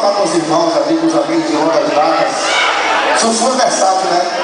tocar com os irmãos ali, os amigos de Rondas Vacas. Sou super versátil, né?